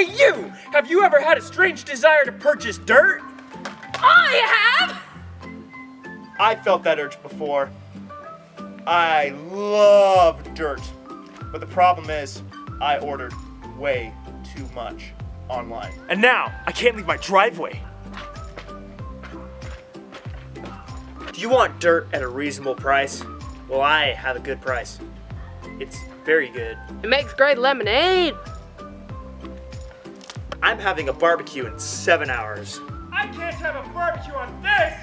Hey, you! Have you ever had a strange desire to purchase dirt? I have! I felt that urge before. I love dirt. But the problem is, I ordered way too much online. And now, I can't leave my driveway. Do you want dirt at a reasonable price? Well, I have a good price. It's very good. It makes great lemonade. I'm having a barbecue in seven hours. I can't have a barbecue on this!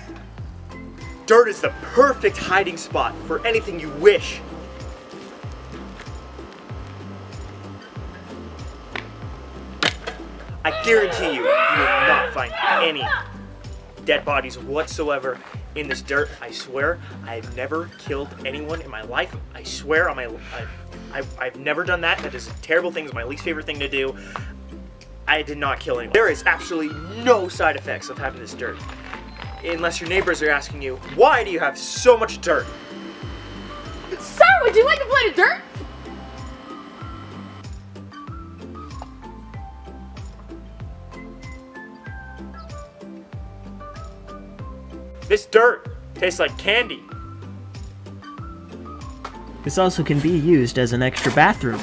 Dirt is the perfect hiding spot for anything you wish. I guarantee you, you will not find any dead bodies whatsoever in this dirt. I swear, I've never killed anyone in my life. I swear on my, I, I, I've never done that. That is a terrible thing. It's my least favorite thing to do. I did not kill anyone. There is absolutely no side effects of having this dirt. Unless your neighbors are asking you, why do you have so much dirt? Sir, would you like a plate of dirt? This dirt tastes like candy. This also can be used as an extra bathroom.